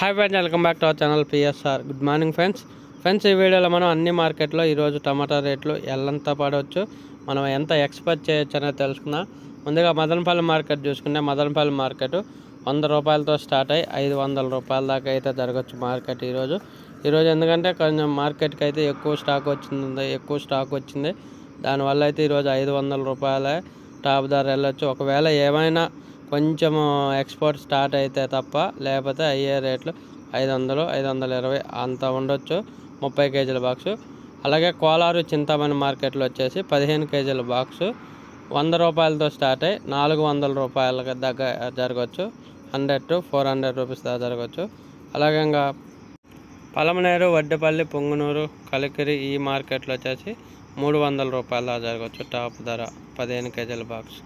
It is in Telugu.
Hi friends welcome back to our channel PSR good morning friends friends ఈ వీడియోలో మనం అన్ని మార్కెట్లో ఈరోజు టమాటా రేట్లు ఎల్లంత పడవచ్చు మనం ఎంత ఎక్స్పెక్ట్ చేయొచ్చు అనేది తెలుసుకుందాం. ముందుగా మదనపల్లి మార్కెట్ చూసుకుంటే మదనపల్లి మార్కెట్ వంద రూపాయలతో స్టార్ట్ అయ్యి ఐదు వందల రూపాయల దాకా అయితే జరగచ్చు మార్కెట్ ఈరోజు. ఈరోజు ఎందుకంటే కొంచెం మార్కెట్కి అయితే ఎక్కువ స్టాక్ వచ్చింది ఎక్కువ స్టాక్ వచ్చింది. దానివల్ల అయితే ఈరోజు ఐదు వందల రూపాయలే టాప్ ధర వెళ్ళొచ్చు. ఒకవేళ ఏమైనా కొంచెం ఎక్స్పోర్ట్ స్టార్ట్ అయితే తప్ప లేకపోతే అయ్యే రేట్లు ఐదు వందలు ఐదు వందల ఇరవై అంత ఉండొచ్చు. ముప్పై కేజీల బాక్సు అలాగే కోలారు చింతామణి మార్కెట్లో వచ్చేసి పదిహేను కేజీల బాక్సు వంద రూపాయలతో స్టార్ట్ అయ్యి నాలుగు వందల రూపాయల దగ్గర జరగవచ్చు hundred to four hundred rupees దాకా జరగవచ్చు అలాగే ఇంకా పలమనేరు వడ్డేపల్లి పొంగునూరు కలికిరి ఈ మార్కెట్లో వచ్చేసి మూడు వందల రూపాయల దాకా జరగవచ్చు టాప్ ధర పదిహేను కేజీల బాక్స్